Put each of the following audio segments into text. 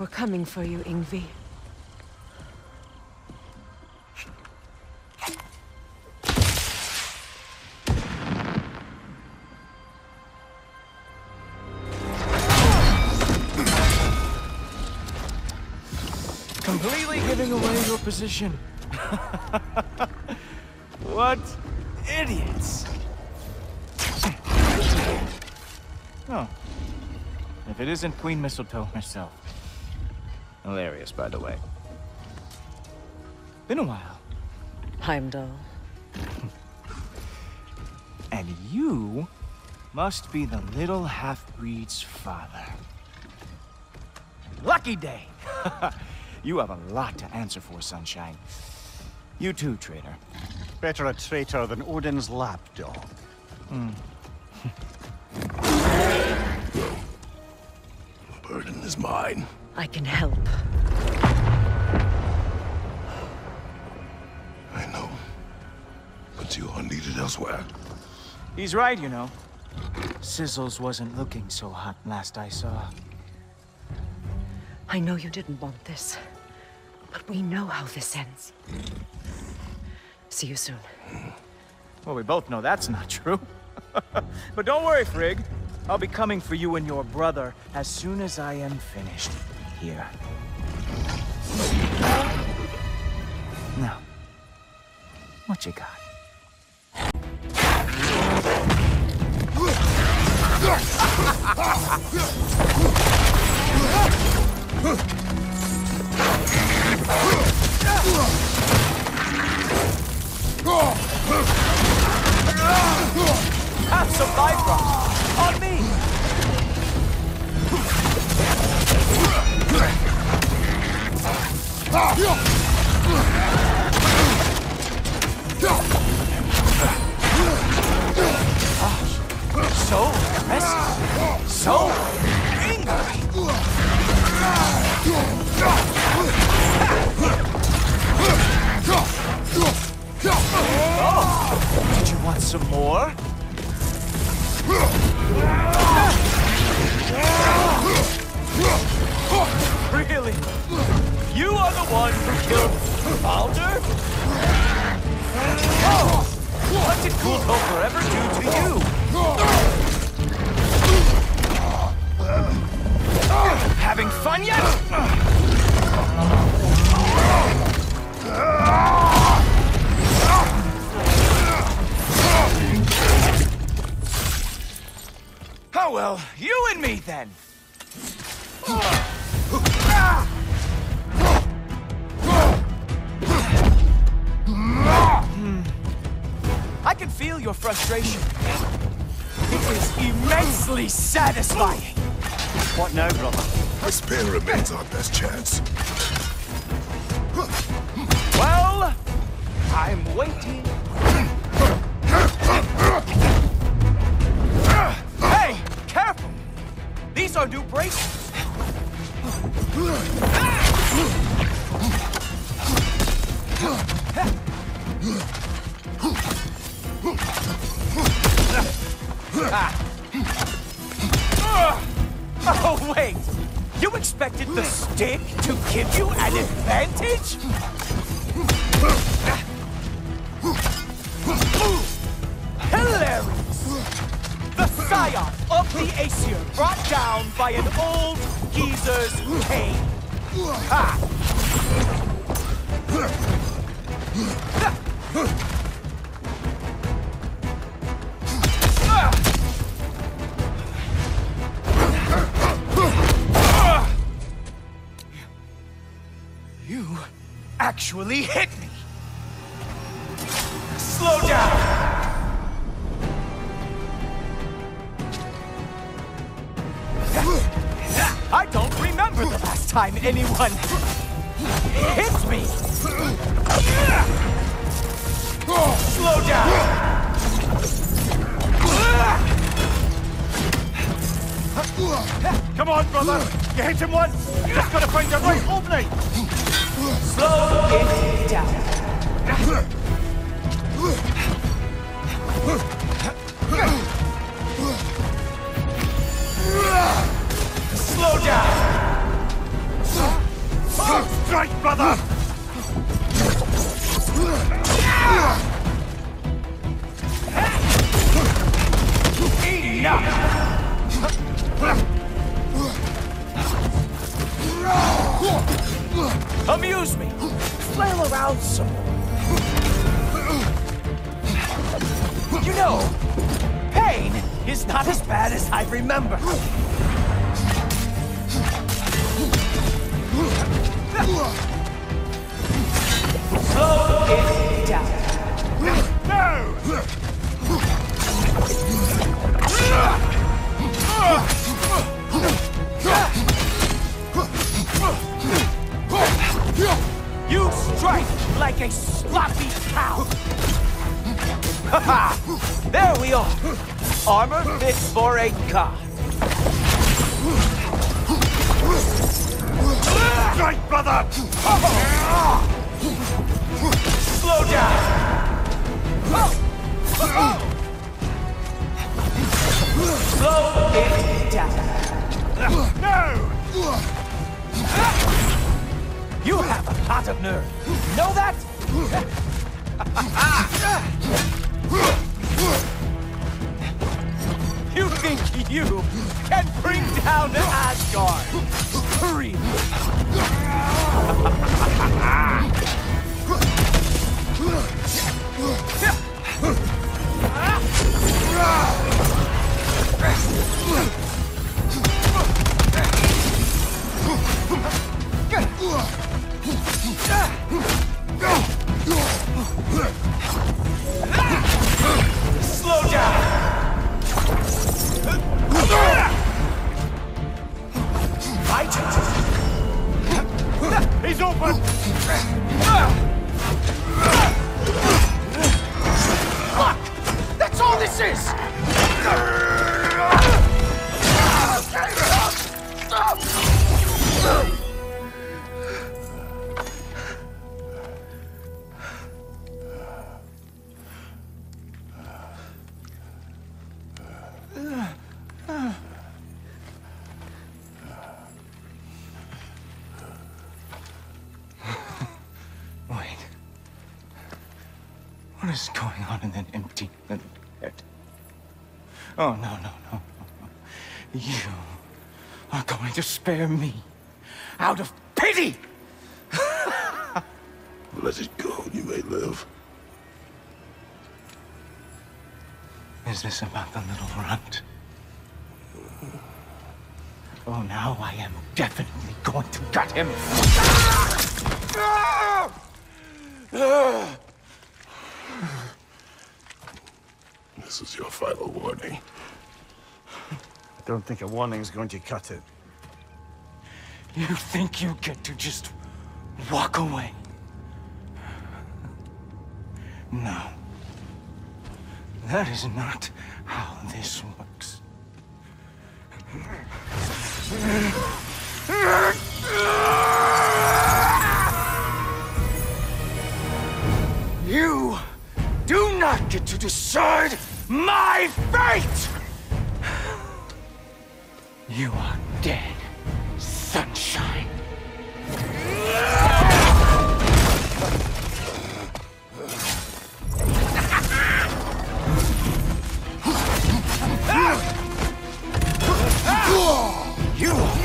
We're coming for you, Ingvi. Completely giving away your position. what idiots. Oh. If it isn't Queen Mistletoe herself. Hilarious, by the way. Been a while. Heimdall. And you must be the little half-breed's father. Lucky day! you have a lot to answer for, Sunshine. You too, traitor. Better a traitor than Odin's lapdog. Hmm. The burden is mine. I can help. I know. But you are needed elsewhere. He's right, you know. Sizzles wasn't looking so hot last I saw. I know you didn't want this, but we know how this ends. See you soon. Well, we both know that's not true. but don't worry, Frigg. I'll be coming for you and your brother as soon as I am finished here. Now, what you got? Have some Bifrost! So aggressive! So angry! Oh! Did you want some more? What did Gulltoppr ever do to you? Having fun yet? Oh well, you and me then. Feel your frustration. It is immensely satisfying. What now, brother? Despair remains our best chance. Well, I'm waiting. Advantage? Hilarious! The scion of the Aesir brought down by an old geezer's cane. Ha! Actually hit me! Slow down! I don't remember the last time anyone hit me! Slow down! Come on, brother! You hit him once! You just gotta find the right opening! Slow it down. Slow down. Strike, brother. Enough. Amuse me! Flail around some more. You know, pain is not as bad as I remember. Slow it down. You like a sloppy cow. Ha! There we are. Armor fit for a god. Strike, brother! Slow down. Slow it down. No! You have a lot of nerve. Know that? You think you can bring down Asgard? Hurry! What is going on in that empty little head? Oh, no, no, no, no, no. You are going to spare me out of pity! Let it go, you may live. Is this about the little runt? Oh, now I am definitely going to gut him. Ah! Ah! This is your final warning. I don't think a warning's going to cut it. You think you get to just walk away? No. That is not how this works. You do not get to decide my fate! You are dead, sunshine. You are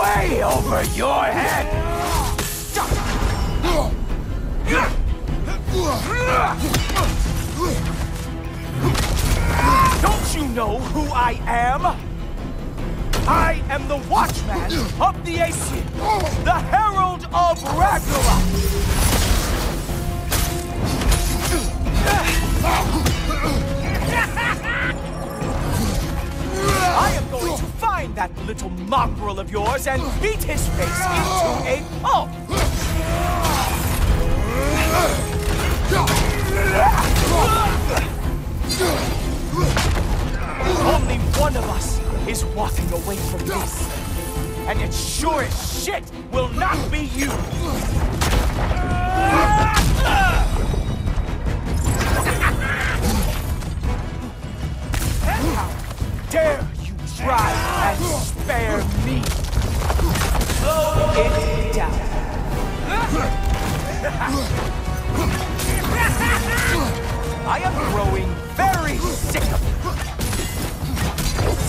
way over your head! You know who I am? I am the Watchman of the Aesir, the Herald of Ragnarok! I am going to find that little mongrel of yours and beat his face into a pulp! Is walking away from this. And it sure as shit will not be you! How dare you try and spare me? Slow it down. I am growing very sick of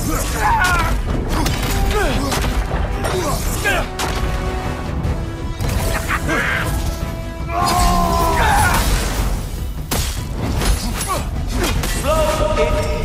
Blow it.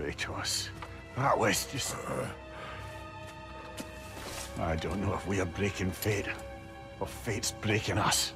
Kratos. That was just... I don't know if we are breaking fate, or fate's breaking us.